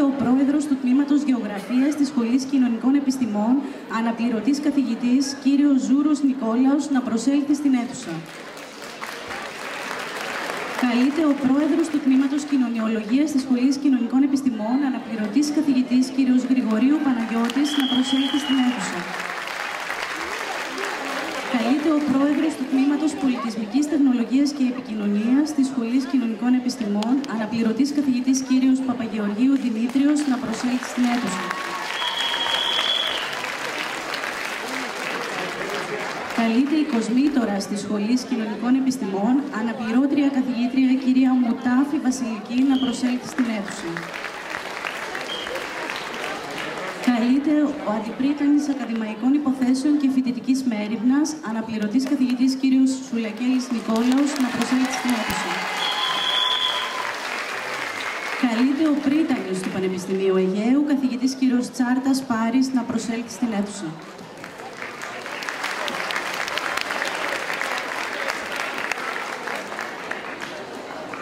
Καλείται ο πρόεδρος του Τμήματος Γεωγραφίας της Σχολής Κοινωνικών Επιστημών, αναπληρωτής καθηγητής, κύριος Ζούρος Νικόλαος, να προσέλθει στην αίθουσα. Καλείται ο πρόεδρος του Τμήματος Κοινωνιολογίας της Σχολής Κοινωνικών Επιστημών, αναπληρωτής καθηγητής, κύριος Γρηγορίου Παναγιώτης, να προσέλθει στην αίθουσα. Καλείται ο πρόεδρος του Τμήματος Πολιτισμικής Τεχνολογίας και Επικοινωνίας της Σχολής Κοινωνικών Επιστημών, αναπληρωτής καθηγητής κύριος Παπαγεωργίου Δημήτριος, να προσέλθει στην αίθουσα. Καλείται η κοσμήτορα της Σχολής Κοινωνικών Επιστημών, αναπληρώτρια καθηγήτρια κυρία Μουτάφη Βασιλική, να προσέλθει στην αίθουσα. Καλείται ο Αντιπρίτανης Ακαδημαϊκών Υποθέσεων και Φοιτητικής Μέρημνας, αναπληρωτής καθηγητής κ. Σουλακέλης Νικόλαος, να προσέλθει στην αίθουσα. Καλείται ο Πρίτανης του Πανεπιστημίου Αιγαίου, καθηγητής κ. Τσάρτας Πάρης, να προσέλθει στην αίθουσα.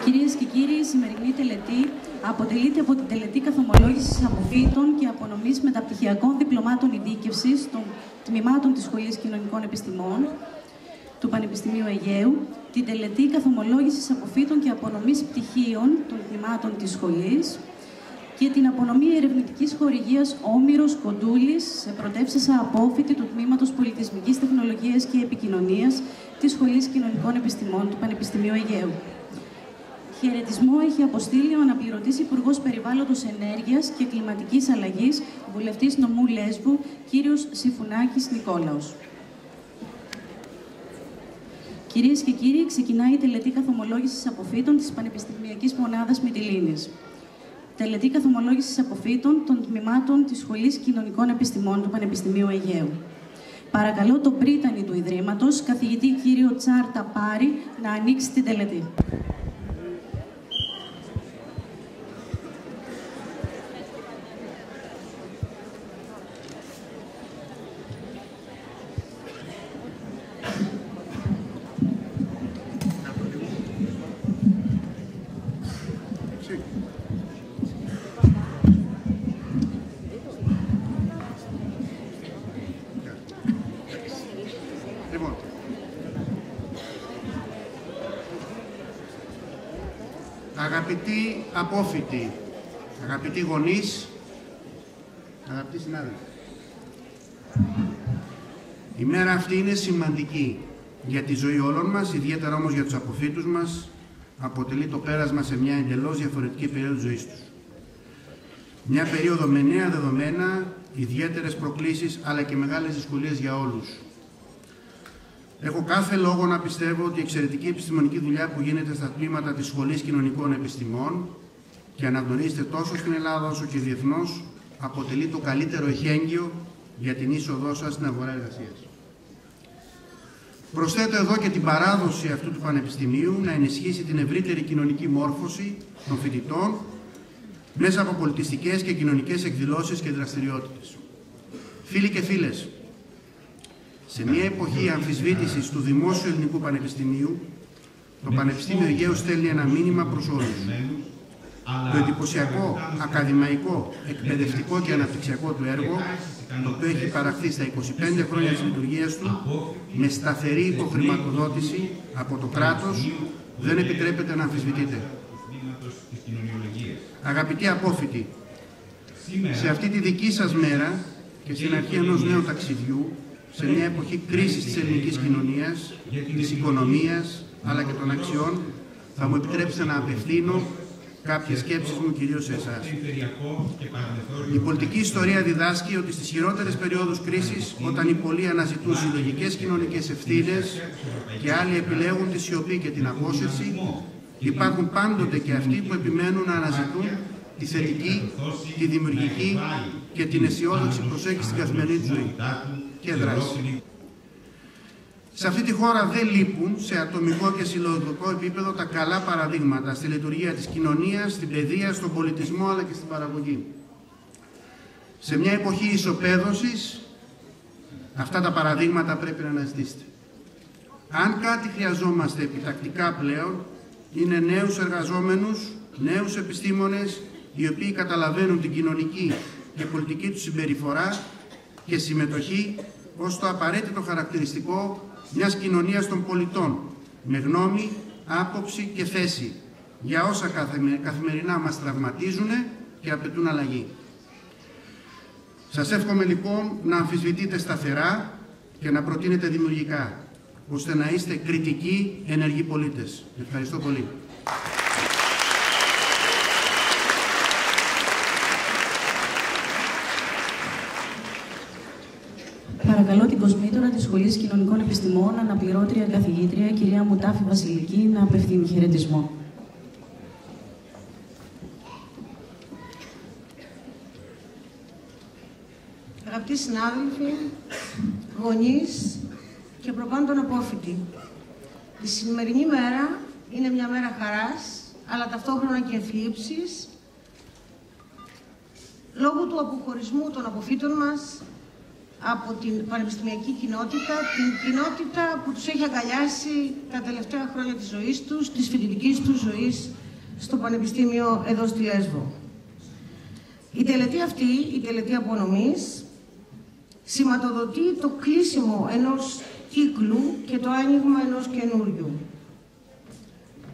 Κυρίες και κύριοι, η σημερινή τελετή αποτελείται από την τελετή καθομολόγησης αποφύτων και απονομής μεταπτυχιακών διπλωμάτων ειδίκευσης των τμήματων της Σχολής Κοινωνικών Επιστημών του Πανεπιστημίου Αιγαίου, την τελετή καθομολόγησης αποφύτων και απονομής πτυχίων των τμήματων της σχολής και την απονομή ερευνητικής χορηγίας Όμηρος Κοντούλης σε πρωτεύσασα απόφοιτη του Τμήματος Πολιτισμικής Τεχνολογίας και Επικοινωνίας της Σχολής Κοινωνικών Επιστημών του Πανεπιστημίου Αιγαίου. Χαιρετισμό έχει αποστείλει ο αναπληρωτής Υπουργός Περιβάλλοντος Ενέργειας και Κλιματικής Αλλαγής, βουλευτής νομού Λέσβου, κύριος Συμφουνάκη Νικόλαος. Κυρίες και κύριοι, ξεκινάει η τελετή καθομολόγησης αποφύτων της Πανεπιστημιακής Μονάδας Μυτιλίνη. Τελετή καθομολόγησης αποφύτων των τμήματων της Σχολής Κοινωνικών Επιστημών του Πανεπιστημίου Αιγαίου. Παρακαλώ τον πρίτανη του Ιδρύματος, καθηγητή κύριο Τσάρτα Πάρη, να ανοίξει την τελετή. Λοιπόν. Αγαπητοί απόφοιτοι, αγαπητοί γονείς, αγαπητοί συνάδελφοι. Η μέρα αυτή είναι σημαντική για τη ζωή όλων μας, ιδιαίτερα όμως για τους αποφύτους μας, αποτελεί το πέρασμα σε μια εντελώς διαφορετική περίοδο ζωής τους. Μια περίοδο με νέα δεδομένα, ιδιαίτερες προκλήσεις, αλλά και μεγάλες δυσκολίες για όλους. Έχω κάθε λόγο να πιστεύω ότι η εξαιρετική επιστημονική δουλειά που γίνεται στα τμήματα της Σχολής Κοινωνικών Επιστημών και αναγνωρίζεται τόσο στην Ελλάδα όσο και διεθνώς, αποτελεί το καλύτερο εχέγγυο για την είσοδό σας στην αγορά εργασίας. Προσθέτω εδώ και την παράδοση αυτού του Πανεπιστημίου να ενισχύσει την ευρύτερη κοινωνική μόρφωση των φοιτητών μέσα από πολιτιστικές και κοινωνικές εκδηλώσεις και δραστηριότητες. Φίλοι και φίλες, σε μια εποχή αμφισβήτησης του Δημόσιου Ελληνικού Πανεπιστημίου, το Πανεπιστήμιο Αιγαίου στέλνει ένα μήνυμα προς όλους. Το εντυπωσιακό, ακαδημαϊκό, εκπαιδευτικό και αναπτυξιακό του έργο, το οποίο έχει παραχθεί στα 25 χρόνια της λειτουργίας του, με σταθερή υποχρηματοδότηση από το κράτος, δεν επιτρέπεται να αμφισβητείται. Αγαπητοί απόφοιτοι, σε αυτή τη δική σας μέρα και στην αρχή ενός νέου ταξιδιού, σε μια εποχή κρίσης της ελληνικής κοινωνίας, της οικονομίας, αλλά και των αξιών, θα μου επιτρέψετε να απευθύνω κάποιες σκέψεις μου κυρίως σε εσάς. Η πολιτική ιστορία διδάσκει ότι στις χειρότερες περιόδους κρίσης, όταν οι πολλοί αναζητούν συλλογικές κοινωνικές ευθύνες και άλλοι επιλέγουν τη σιωπή και την απόσυρση, υπάρχουν πάντοτε και αυτοί που επιμένουν να αναζητούν τη θετική, τη δημιουργική και την αισιόδοξη προσέγγιση στην καθημερινή ζωή και δράση. Σε αυτή τη χώρα δεν λείπουν σε ατομικό και συλλογικό επίπεδο τα καλά παραδείγματα στη λειτουργία της κοινωνίας, στην παιδεία, στον πολιτισμό αλλά και στην παραγωγή. Σε μια εποχή ισοπαίδωσης αυτά τα παραδείγματα πρέπει να αναζητήσετε. Αν κάτι χρειαζόμαστε επιτακτικά πλέον είναι νέους εργαζόμενους, νέους επιστήμονες, οι οποίοι καταλαβαίνουν την κοινωνική και πολιτική τους συμπεριφορά και συμμετοχή ως το απαραίτητο χαρακτηριστικό μιας κοινωνίας των πολιτών, με γνώμη, άποψη και θέση για όσα καθημερινά μας τραυματίζουν και απαιτούν αλλαγή. Σας εύχομαι λοιπόν να αμφισβητείτε σταθερά και να προτείνετε δημιουργικά, ώστε να είστε κριτικοί ενεργοί πολίτες. Ευχαριστώ πολύ. Παρακαλώ την κοσμήτωρα της Σχολής Κοινωνικών Επιστημών, αναπληρώτρια καθηγήτρια, κυρία Μουτάφη Βασιλική, να απευθύνει χαιρετισμό. Αγαπητοί συνάδελφοι, γονείς και προπάντων απόφοιτοι, η σημερινή μέρα είναι μια μέρα χαράς, αλλά ταυτόχρονα και θλίψης, λόγω του αποχωρισμού των αποφύτων μας από την πανεπιστημιακή κοινότητα, την κοινότητα που τους έχει αγκαλιάσει τα τελευταία χρόνια της ζωής τους, της φοιτητικής τους ζωής στο Πανεπιστήμιο εδώ στη Λέσβο. Η τελετή αυτή, η τελετή απονομής, σηματοδοτεί το κλείσιμο ενός κύκλου και το άνοιγμα ενός καινούριου.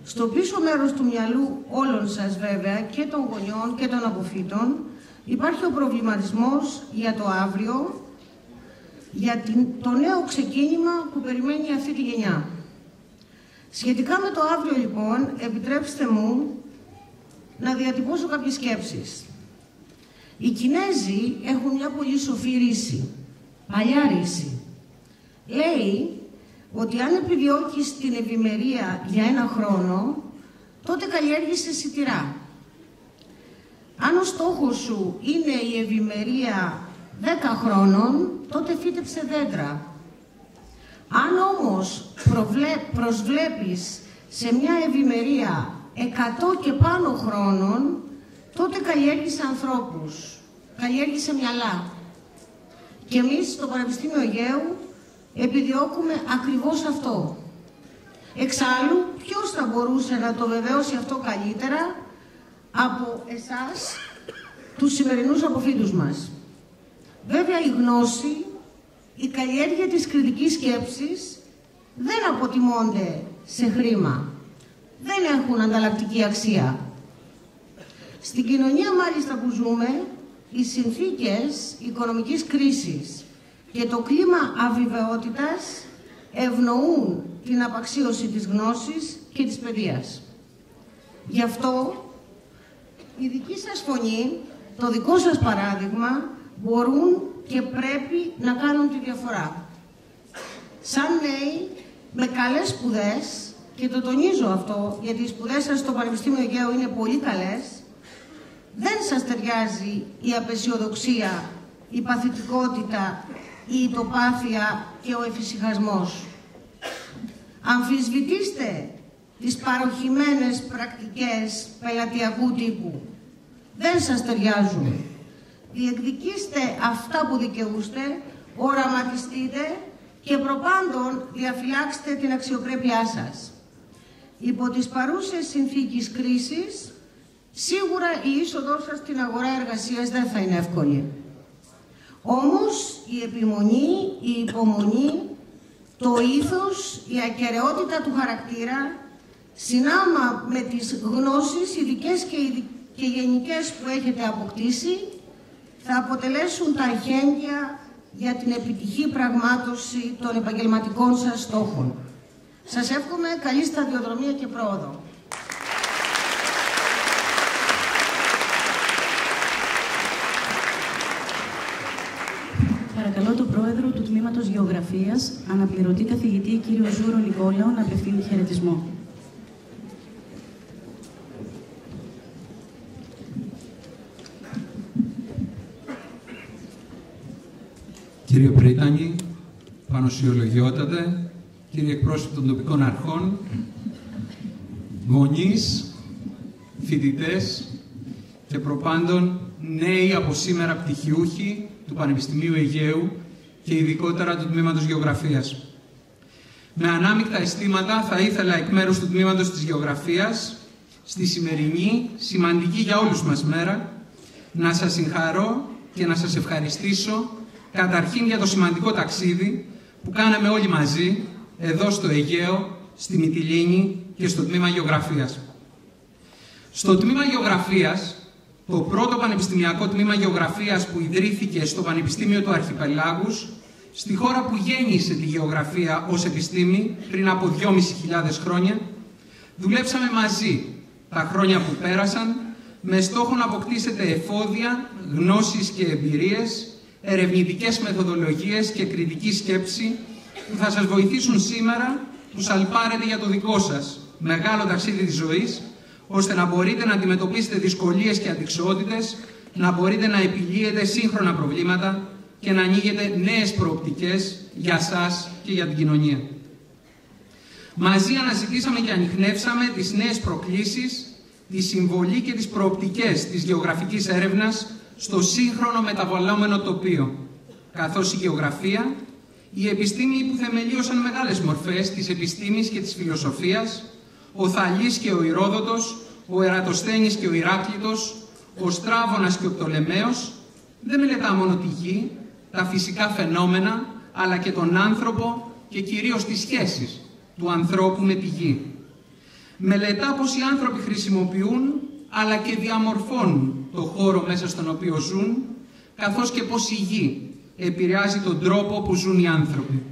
Στο πίσω μέρος του μυαλού όλων σας βέβαια και των γονιών και των αποφύτων υπάρχει ο προβληματισμός για το αύριο για το νέο ξεκίνημα που περιμένει αυτή τη γενιά. Σχετικά με το αύριο, λοιπόν, επιτρέψτε μου να διατυπώσω κάποιες σκέψεις. Οι Κινέζοι έχουν μια πολύ σοφή ρίση, παλιά ρίση. Λέει ότι αν επιδιώκεις την ευημερία για ένα χρόνο, τότε καλλιέργησε σιτηρά. Αν ο στόχος σου είναι η ευημερία 10 χρόνων, τότε φύτεψε δέντρα. Αν όμως προσβλέπεις σε μια ευημερία 100 και πάνω χρόνων, τότε καλλιέργησε ανθρώπους, καλλιέργησε μυαλά. Και εμείς στο Πανεπιστήμιο Αιγαίου επιδιώκουμε ακριβώς αυτό. Εξάλλου, ποιος θα μπορούσε να το βεβαίωσει αυτό καλύτερα από εσάς, τους σημερινούς αποφύτους μας; Βέβαια η γνώση, η καλλιέργεια της κριτικής σκέψης δεν αποτιμώνται σε χρήμα. Δεν έχουν ανταλλακτική αξία. Στην κοινωνία μάλιστα που ζούμε, οι συνθήκες οικονομικής κρίσης και το κλίμα αβιβαιότητας ευνοούν την απαξίωση της γνώσης και της παιδείας. Γι' αυτό η δική σας φωνή, το δικό σας παράδειγμα, μπορούν και πρέπει να κάνουν τη διαφορά. Σαν νέοι, με καλές σπουδές, και το τονίζω αυτό, γιατί οι σπουδές σας στο Πανεπιστήμιο Αιγαίου είναι πολύ καλές, δεν σας ταιριάζει η απεσιοδοξία, η παθητικότητα, η ητοπάθεια και ο εφησυχασμός. Αμφισβητήστε τις παροχημένες πρακτικές πελατειακού τύπου. Δεν σας ταιριάζουν διεκδικήστε αυτά που δικαιούστε, οραματιστείτε και προπάντων διαφυλάξτε την αξιοπρέπειά σας. Υπό τις παρούσες συνθήκες κρίσης, σίγουρα η είσοδό σας στην αγορά εργασίας δεν θα είναι εύκολη. Όμως η επιμονή, η υπομονή, το ήθος, η ακαιρεότητα του χαρακτήρα, συνάμα με τις γνώσεις ειδικές και, και γενικές που έχετε αποκτήσει, θα αποτελέσουν τα εχέγγυα για την επιτυχή πραγμάτωση των επαγγελματικών σας στόχων. Σας εύχομαι καλή σταδιοδρομία και πρόοδο. Παρακαλώ τον Πρόεδρο του Τμήματος Γεωγραφίας, αναπληρωτή καθηγητή κύριο Ζούρο Νικόλαο, να απευθύνει χαιρετισμό. Κύριε Πρίτανη, Πανοσιολογιότατε, κύριε εκπρόσωπο των τοπικών αρχών, γονείς, φοιτητές και προπάντων νέοι από σήμερα πτυχιούχοι του Πανεπιστημίου Αιγαίου και ειδικότερα του Τμήματος Γεωγραφίας. Με ανάμεικτα αισθήματα θα ήθελα εκ μέρους του Τμήματος της Γεωγραφίας στη σημερινή, σημαντική για όλους μας μέρα, να σας συγχαρώ και να σας ευχαριστήσω καταρχήν για το σημαντικό ταξίδι που κάναμε όλοι μαζί εδώ στο Αιγαίο, στη Μυτιλίνη και στο τμήμα Γεωγραφίας. Στο τμήμα Γεωγραφίας, το πρώτο πανεπιστημιακό τμήμα Γεωγραφίας που ιδρύθηκε στο Πανεπιστήμιο του Αρχιπελάγους, στη χώρα που γέννησε τη γεωγραφία ως επιστήμη πριν από 2.500 χρόνια, δουλέψαμε μαζί τα χρόνια που πέρασαν με στόχο να αποκτήσετε εφόδια, γνώσεις και εμπειρίες, ερευνητικές μεθοδολογίες και κριτική σκέψη που θα σας βοηθήσουν σήμερα που σαλπάρετε για το δικό σας μεγάλο ταξίδι της ζωής, ώστε να μπορείτε να αντιμετωπίσετε δυσκολίες και αντικσότητες, να μπορείτε να επιλύετε σύγχρονα προβλήματα και να ανοίγετε νέες προοπτικές για σας και για την κοινωνία. Μαζί αναζητήσαμε και ανοιχνεύσαμε τις νέες προκλήσεις, τη συμβολή και τις προοπτικές της γεωγραφικής έρευνας στο σύγχρονο μεταβαλλόμενο τοπίο, καθώς η γεωγραφία, η επιστήμη που θεμελίωσαν μεγάλες μορφές της επιστήμης και της φιλοσοφίας, ο Θαλής και ο Ηρόδοτος, ο Ερατοσθένης και ο Ηράκλητος, ο Στράβωνας και ο Πτολεμαίος, δεν μελετά μόνο τη γη, τα φυσικά φαινόμενα, αλλά και τον άνθρωπο και κυρίως τις σχέσεις του ανθρώπου με τη γη. Μελετά πως οι άνθρωποι χρησιμοποιούν αλλά και διαμορφώνουν το χώρο μέσα στον οποίο ζουν, καθώς και πως η γη επηρεάζει τον τρόπο που ζουν οι άνθρωποι.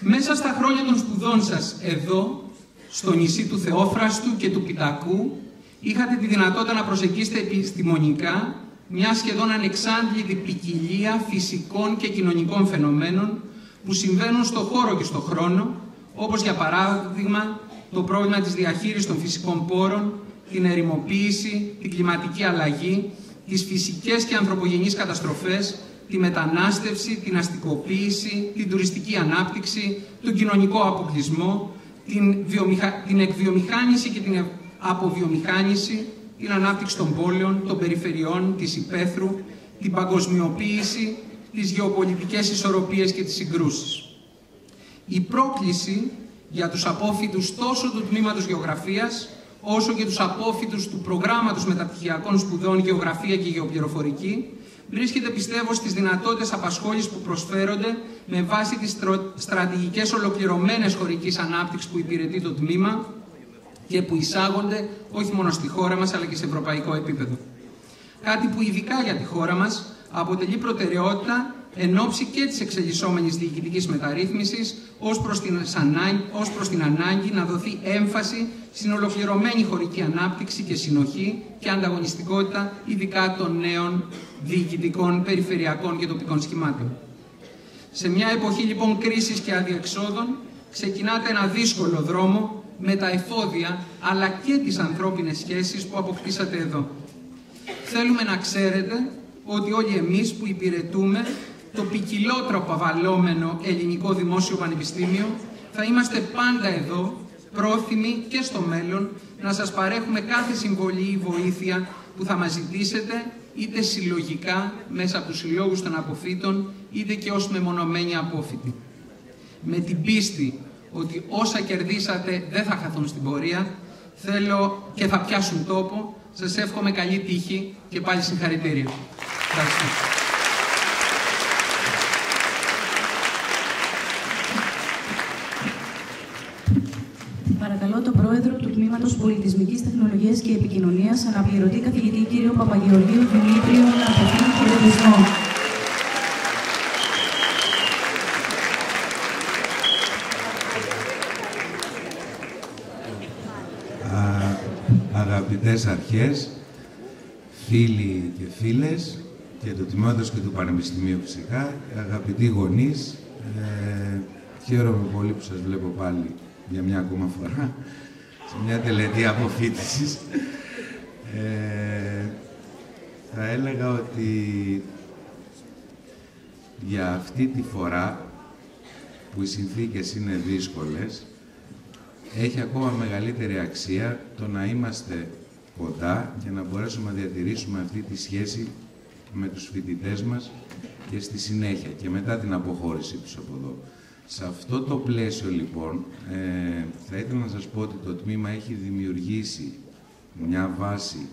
Μέσα στα χρόνια των σπουδών σας εδώ, στο νησί του Θεόφραστου και του Πιτακού, είχατε τη δυνατότητα να προσεγγίσετε επιστημονικά μια σχεδόν ανεξάντλητη ποικιλία φυσικών και κοινωνικών φαινομένων που συμβαίνουν στο χώρο και στο χρόνο, όπως για παράδειγμα το πρόβλημα της διαχείρισης των φυσικών πόρων, την ερημοποίηση, την κλιματική αλλαγή, τις φυσικές και ανθρωπογενείς καταστροφές, τη μετανάστευση, την αστικοποίηση, την τουριστική ανάπτυξη, τον κοινωνικό αποκλεισμό, την, βιομηχα... την εκβιομηχάνηση και την αποβιομηχάνηση, την ανάπτυξη των πόλεων, των περιφερειών, της υπαίθρου, την παγκοσμιοποίηση, τις γεωπολιτικές ισορροπίες και τις συγκρούσεις. Η πρόκληση για τους απόφοιτους τόσο του τμήματος γεωγραφίας, όσο και τους απόφοιτους του προγράμματος μεταπτυχιακών σπουδών Γεωγραφία και Γεωπληροφορική, βρίσκεται πιστεύω στις δυνατότητες απασχόλησης που προσφέρονται με βάση τις στρατηγικές ολοκληρωμένες χωρικής ανάπτυξης που υπηρετεί το τμήμα και που εισάγονται όχι μόνο στη χώρα μας αλλά και σε ευρωπαϊκό επίπεδο. Κάτι που ειδικά για τη χώρα μας αποτελεί προτεραιότητα εν ώψη και της εξελισσόμενης διοικητικής μεταρρύθμισης ως προς, την, ως προς την ανάγκη να δοθεί έμφαση στην ολοκληρωμένη χωρική ανάπτυξη και συνοχή και ανταγωνιστικότητα ειδικά των νέων διοικητικών, περιφερειακών και τοπικών σχημάτων. Σε μια εποχή λοιπόν κρίσης και αδιεξόδων ξεκινάτε ένα δύσκολο δρόμο με τα εφόδια αλλά και τις ανθρώπινες σχέσεις που αποκτήσατε εδώ. Θέλουμε να ξέρετε ότι όλοι εμείς που υπηρετούμε το ποικιλότροπο αβαλόμενο ελληνικό δημόσιο πανεπιστήμιο θα είμαστε πάντα εδώ, πρόθυμοι και στο μέλλον, να σας παρέχουμε κάθε συμβολή ή βοήθεια που θα μας ζητήσετε, είτε συλλογικά μέσα από τους συλλόγους των αποφύτων, είτε και ως μεμονωμένοι απόφοιτοι. Με την πίστη ότι όσα κερδίσατε δεν θα χαθούν στην πορεία, θέλω και θα πιάσουν τόπο. Σας εύχομαι καλή τύχη και πάλι συγχαρητήρια. Ευχαριστώ. Παρακαλώ τον Πρόεδρο του Τμήματος Πολιτισμικής Τεχνολογίας και Επικοινωνίας, αναπληρωτή καθηγητή κύριο Παπαγεωργίου Δημήτριο, να απευθύνει χαιρετισμό. αγαπητές αρχές, φίλοι και φίλες και του Τμήματος και του Πανεπιστημίου φυσικά, αγαπητοί γονείς, ε, χαίρομαι πολύ που σας βλέπω πάλι για μια ακόμα φορά σε μια τελετή αποφύτησης. Ε, θα έλεγα ότι για αυτή τη φορά που οι συνθήκες είναι δύσκολες, έχει ακόμα μεγαλύτερη αξία το να είμαστε κοντά και να μπορέσουμε να διατηρήσουμε αυτή τη σχέση με τους φοιτητές μας και στη συνέχεια και μετά την αποχώρησή τους από εδώ. Σε αυτό το πλαίσιο, λοιπόν, ε, θα ήθελα να σας πω ότι το τμήμα έχει δημιουργήσει μια βάση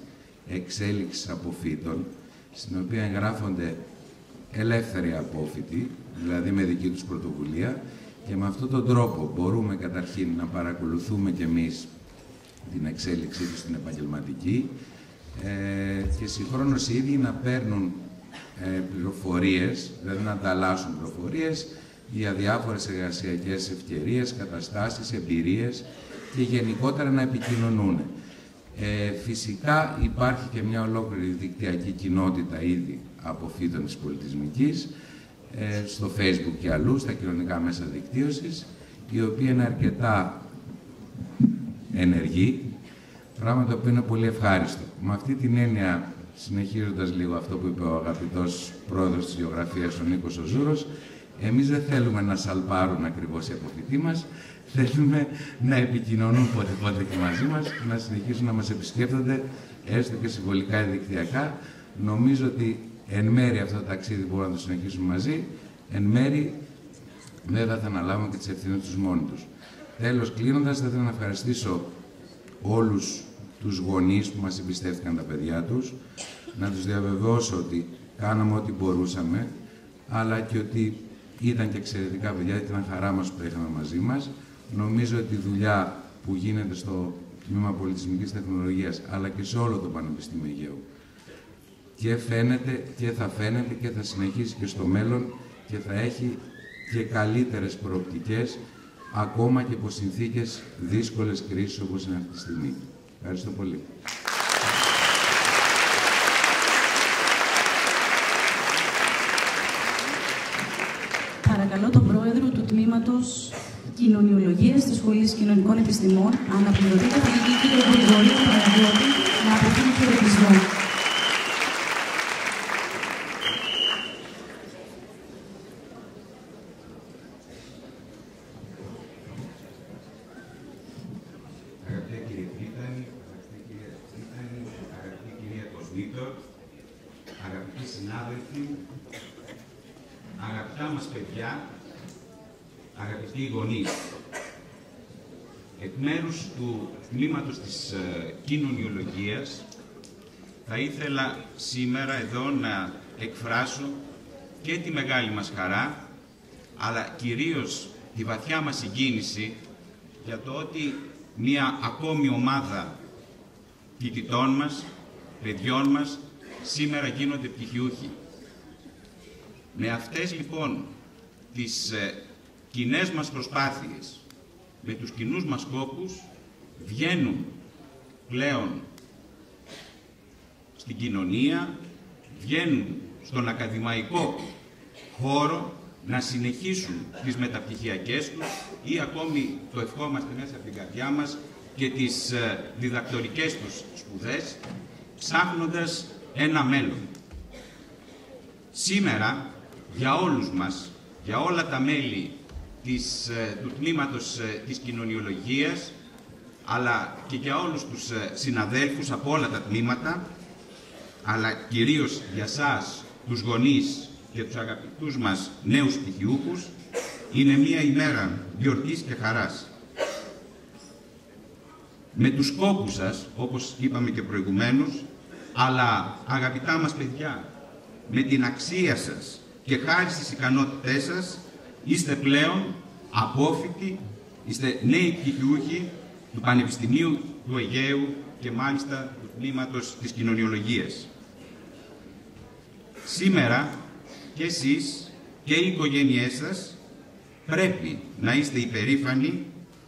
εξέλιξης αποφύτων, στην οποία εγγράφονται ελεύθεροι απόφοιτοι, δηλαδή με δική τους πρωτοβουλία, και με αυτόν τον τρόπο μπορούμε καταρχήν να παρακολουθούμε κι εμείς την εξέλιξή τους στην επαγγελματική ε, και συγχρόνως οι ίδιοι να παίρνουν ε, πληροφορίες, δηλαδή να ανταλλάσσουν πληροφορίες για διάφορες εργασιακές ευκαιρίες, καταστάσεις, εμπειρίες και γενικότερα να επικοινωνούν. Ε, φυσικά υπάρχει και μια ολόκληρη δικτυακή κοινότητα ήδη από φύτων της πολιτισμικής, ε, στο facebook και αλλού, στα κοινωνικά μέσα δικτύωσης, η οποία είναι αρκετά ενεργή, πράγμα το οποίο είναι πολύ ευχάριστο. Με αυτή την έννοια, συνεχίζοντας λίγο αυτό που είπε ο αγαπητός πρόεδρος της γεωγραφίας, ο Νίκος Οζούρος, εμείς δεν θέλουμε να σαλπάρουν ακριβώς οι αποφοιτοί μας, θέλουμε να επικοινωνούν πότε πότε και μαζί μας και να συνεχίσουν να μας επισκέπτονται έστω και συμβολικά ή δικτυακά. Νομίζω ότι εν μέρει αυτό το ταξίδι μπορούμε να το συνεχίσουμε μαζί, εν μέρει βέβαια θα αναλάβουμε και τις ευθύνες τους μόνοι τους. Τέλος, κλείνοντας, θα ήθελα να ευχαριστήσω όλους τους γονείς που μας εμπιστεύτηκαν τα παιδιά τους, να τους διαβεβαιώσω ότι κάναμε ό,τι μπορούσαμε, αλλά και ότι ήταν και εξαιρετικά παιδιά, ήταν χαρά μας που τα είχαμε μαζί μας. Νομίζω ότι η δουλειά που γίνεται στο Τμήμα Πολιτισμικής Τεχνολογίας, αλλά και σε όλο το Πανεπιστήμιο Αιγαίου, και φαίνεται και θα φαίνεται και θα συνεχίσει και στο μέλλον και θα έχει και καλύτερες προοπτικές ακόμα και από συνθήκες δύσκολες κρίσεις όπως είναι αυτή τη στιγμή. Ευχαριστώ πολύ. Παρακαλώ τον Πρόεδρο του Τμήματος Κοινωνιολογίας της Σχολής Κοινωνικών Επιστημών, αναπληρωτή καθηγητή κ. Γρηγορίου Παναγιώτη, να απευθύνει χαιρετισμό. τμήματος της ε, κοινωνιολογίας θα ήθελα σήμερα εδώ να εκφράσω και τη μεγάλη μας χαρά αλλά κυρίως τη βαθιά μας συγκίνηση για το ότι μία ακόμη ομάδα φοιτητών μας, παιδιών μας, σήμερα γίνονται πτυχιούχοι. Με αυτές λοιπόν τις ε, κοινές μας προσπάθειες, με τους κοινούς μας σκόπους, βγαίνουν πλέον στην κοινωνία, βγαίνουν στον ακαδημαϊκό χώρο να συνεχίσουν τις μεταπτυχιακές τους ή ακόμη το ευχόμαστε μέσα από την καρδιά μας και τις ε, διδακτορικές τους σπουδές, ψάχνοντας ένα μέλλον. Σήμερα, για όλους μας, για όλα τα μέλη της, ε, του τμήματος ε, της κοινωνιολογίας, αλλά και για όλους τους ε, συναδέλφους από όλα τα τμήματα, αλλά κυρίως για σας, τους γονείς και τους αγαπητούς μας νέους πτυχιούχους, είναι μία ημέρα γιορτής και χαράς. Με τους σκόπους σας, όπως είπαμε και προηγουμένως, αλλά αγαπητά μας παιδιά, με την αξία σας και χάρη στις ικανότητές σας, είστε πλέον απόφοιτοι, είστε νέοι πτυχιούχοι του Πανεπιστημίου του Αιγαίου και μάλιστα του τμήματος της κοινωνιολογίας. Σήμερα και εσείς και οι οικογένειές σας πρέπει να είστε υπερήφανοι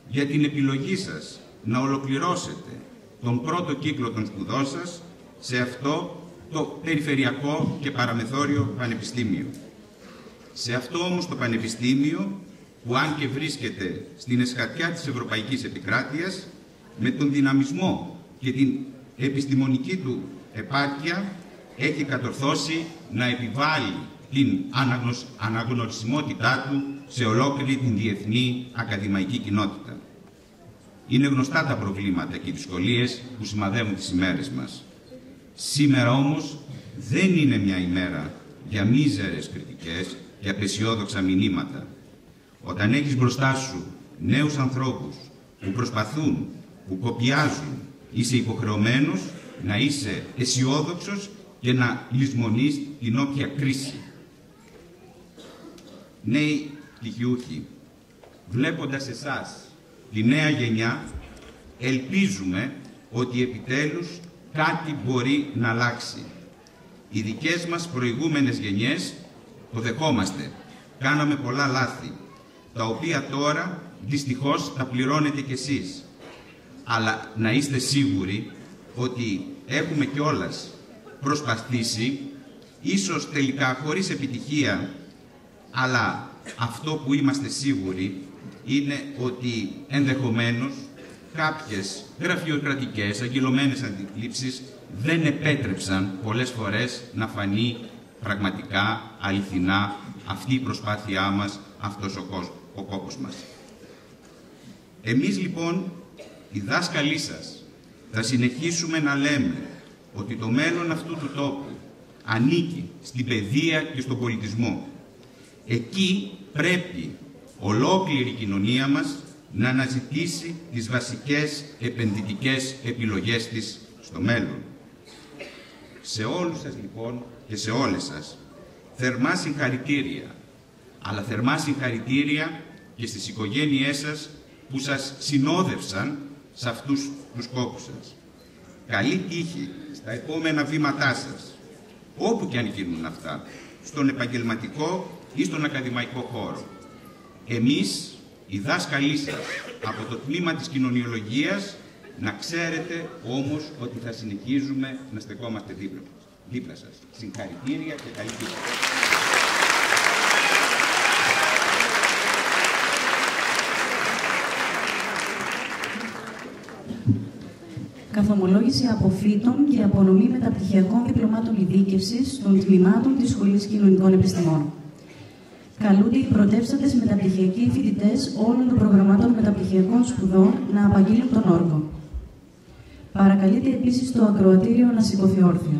για την επιλογή σας να ολοκληρώσετε τον πρώτο κύκλο των σπουδών σας σε αυτό το περιφερειακό και παραμεθόριο πανεπιστήμιο. Σε αυτό όμως το πανεπιστήμιο που αν και βρίσκεται στην εσχατιά της Ευρωπαϊκής Επικράτειας, με τον δυναμισμό και την επιστημονική του επάρκεια, έχει κατορθώσει να επιβάλλει την αναγνωρισιμότητά του σε ολόκληρη την διεθνή ακαδημαϊκή κοινότητα. Είναι γνωστά τα προβλήματα και οι δυσκολίες που σημαδεύουν τις ημέρες μας. Σήμερα όμως δεν είναι μια ημέρα για μίζερες κριτικές και απεσιόδοξα μηνύματα. Όταν έχεις μπροστά σου νέους ανθρώπους που προσπαθούν, που κοπιάζουν, είσαι υποχρεωμένος να είσαι αισιόδοξος και να λησμονείς την όποια κρίση. Νέοι πτυχιούχοι, βλέποντας εσάς, τη νέα γενιά, ελπίζουμε ότι επιτέλους κάτι μπορεί να αλλάξει. Οι δικές μας προηγούμενες γενιές το δεχόμαστε. Κάναμε πολλά λάθη, τα οποία τώρα δυστυχώς τα πληρώνετε κι εσείς. Αλλά να είστε σίγουροι ότι έχουμε κιόλας προσπαθήσει, ίσως τελικά χωρίς επιτυχία, αλλά αυτό που είμαστε σίγουροι είναι ότι ενδεχομένως κάποιες γραφειοκρατικές, αγκυλωμένες αντιλήψεις δεν επέτρεψαν πολλές φορές να φανεί πραγματικά, αληθινά αυτή η προσπάθειά μας, αυτός ο, κόσμος, ο κόπος μας. Εμείς λοιπόν, οι δάσκαλοι σας, θα συνεχίσουμε να λέμε ότι το μέλλον αυτού του τόπου ανήκει στην παιδεία και στον πολιτισμό. Εκεί πρέπει ολόκληρη η κοινωνία μας να αναζητήσει τις βασικές επενδυτικές επιλογές της στο μέλλον. Σε όλους σας λοιπόν και σε όλες σας θερμά συγχαρητήρια, αλλά θερμά συγχαρητήρια και στις οικογένειές σας που σας συνόδευσαν σε αυτούς τους κόπους σας. Καλή τύχη στα επόμενα βήματά σας, όπου και αν γίνουν αυτά, στον επαγγελματικό ή στον ακαδημαϊκό χώρο. Εμείς, οι δάσκαλοι σας, από το τμήμα της κοινωνιολογίας, να ξέρετε όμως ότι θα συνεχίζουμε να στεκόμαστε δίπλα, δίπλα σας. Συγχαρητήρια και καλή τύχη. Καθομολόγηση αποφύτων και απονομή μεταπτυχιακών διπλωμάτων ειδίκευσης των τμήματων της Σχολής Κοινωνικών Επιστημών. Καλούνται οι πρωτεύσαντε μεταπτυχιακοί φοιτητές όλων των προγραμμάτων μεταπτυχιακών σπουδών να απαγγείλουν τον όρκο. Παρακαλείται επίσης το ακροατήριο να σηκωθεί όρθιο.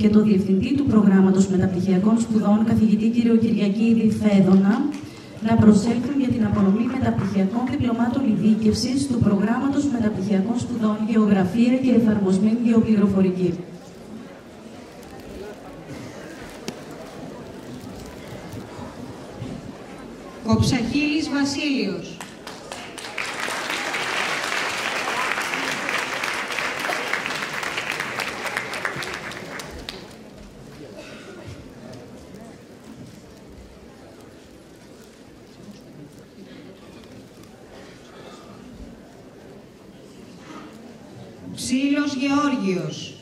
και τον διευθυντή του προγράμματος μεταπτυχιακών σπουδών, καθηγητή κύριο Κυριακίδη Φέδωνα, να προσέλθουν για την απονομή μεταπτυχιακών διπλωμάτων ειδίκευσης του προγράμματος μεταπτυχιακών σπουδών Γεωγραφία και Εφαρμοσμένη Γεωπληροφορική. Ψαχίλης Βασίλειος. Γεώργιος.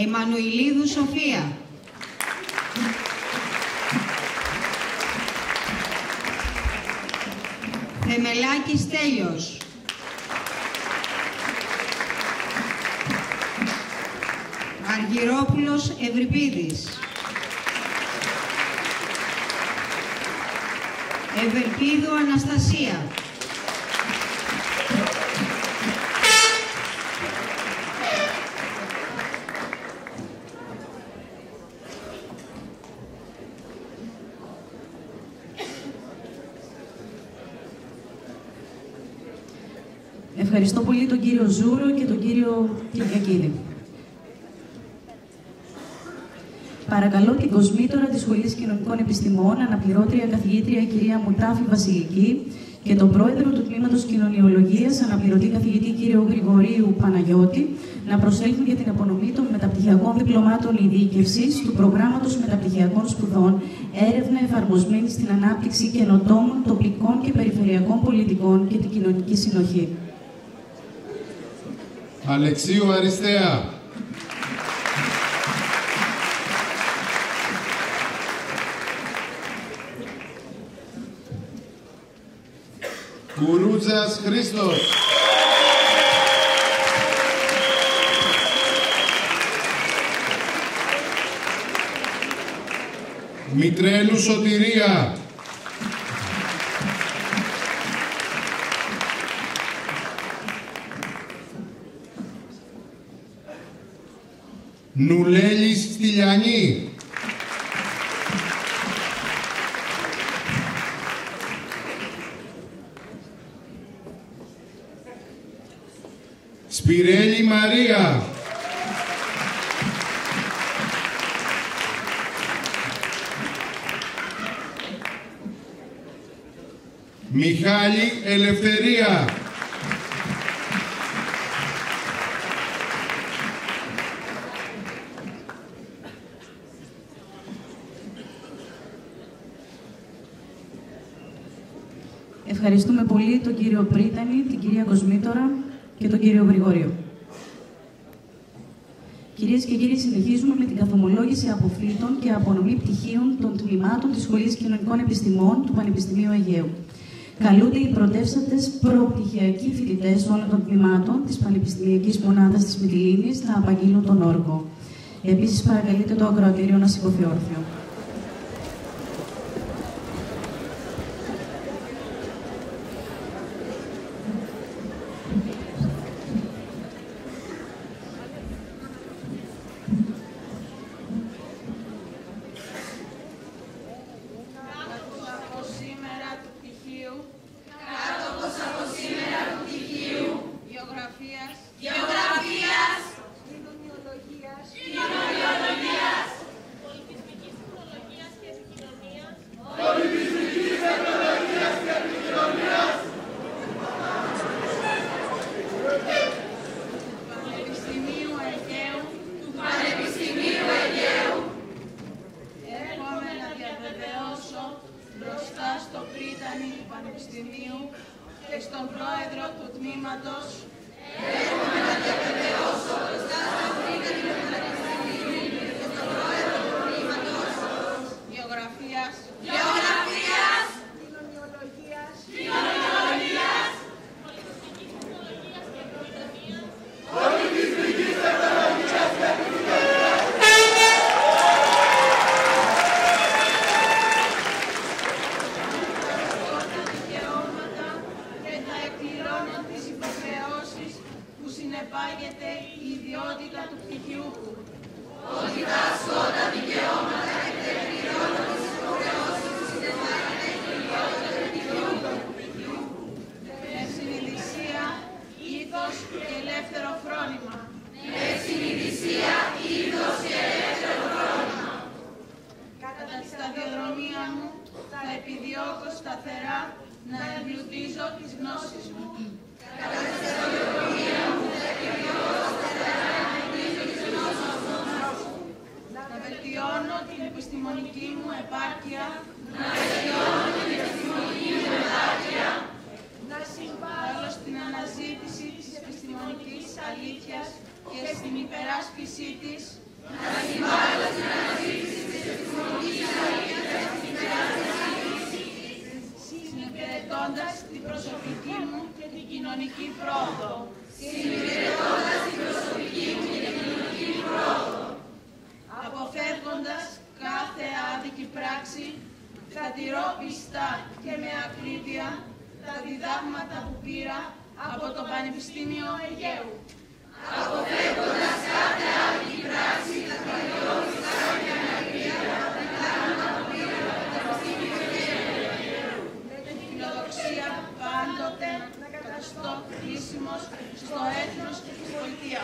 Εμμανουηλίδου Σοφία. Θεμελάκη Στέλιος. Αργυρόπουλος Ευρυπίδης. Ευελπίδου Αναστασία. Ευχαριστώ πολύ τον κύριο Ζούρο και τον κύριο Κυριακίδη. Παρακαλώ την κοσμήτορα της Σχολής Κοινωνικών Επιστημών, αναπληρώτρια καθηγήτρια κυρία Μουτάφη Βασιλική και τον πρόεδρο του Τμήματος Κοινωνιολογίας, αναπληρωτή καθηγητή κύριο Γρηγορίου Παναγιώτη, να προσέλθουν για την απονομή των μεταπτυχιακών διπλωμάτων ειδίκευσης του προγράμματος μεταπτυχιακών σπουδών, έρευνα εφαρμοσμένη στην ανάπτυξη καινοτόμων τοπικών και περιφερειακών πολιτικών και την κοινωνική συνοχή. Αλεξίου Αριστέα. Κουρούτζας Χρήστος. Μητρέλου Σωτηρία. Νουλέλης Στυλιανή. Σπυρέλη Μαρία. Μιχάλη Ελευθερία. Ευχαριστούμε πολύ τον κύριο Πρίτανη, την κυρία Κοσμήτορα και τον κύριο Γρηγορίου. Κυρίες και κύριοι, συνεχίζουμε με την καθομολόγηση αποφύτων και απονομή πτυχίων των τμήματων της Σχολής Κοινωνικών Επιστημών του Πανεπιστημίου Αιγαίου. Καλούνται οι πρωτεύσαντες προπτυχιακοί φοιτητές όλων των τμήματων της Πανεπιστημιακής Μονάδας της Μητυλίνης να απαγγείλουν τον όργο. Επίσης, παρακαλείται το ακροατήριο να σηκωθεί όρθιο. Κοινωνική πρόοδο. Πανεπιστήμιο Αιγαίου. Αποφεύγοντας κάθε άλλη πράξη, τα καρδιόλογα για να κρύβουν τα πλάνα από το Πανεπιστήμιο Αιγαίου. Με την φιλοδοξία πάντοτε να καταστώ χρήσιμος στο έθνος και στην πολιτεία.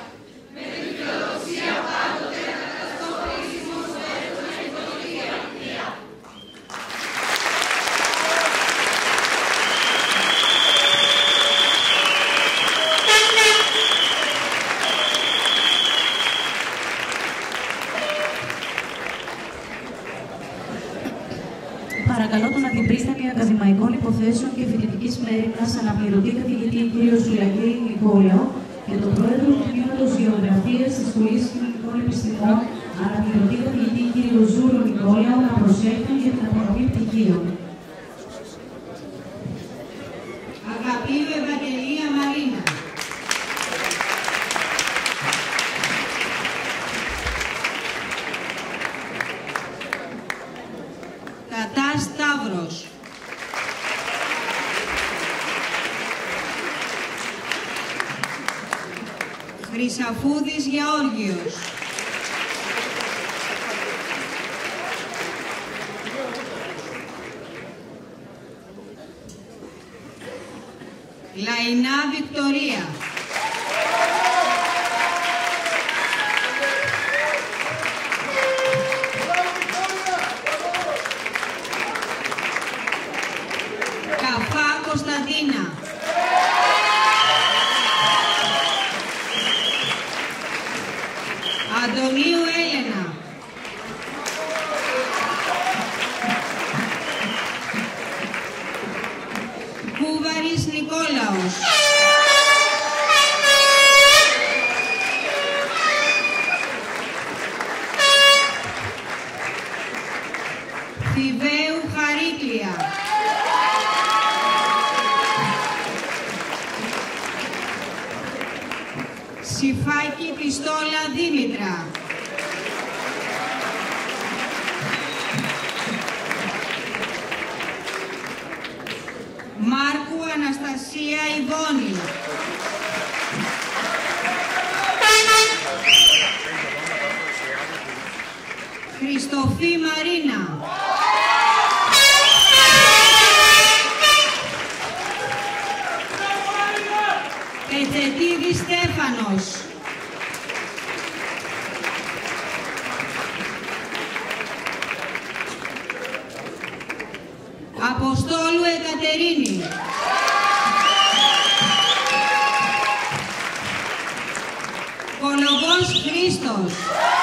Μάρης Νικόλαος. listos.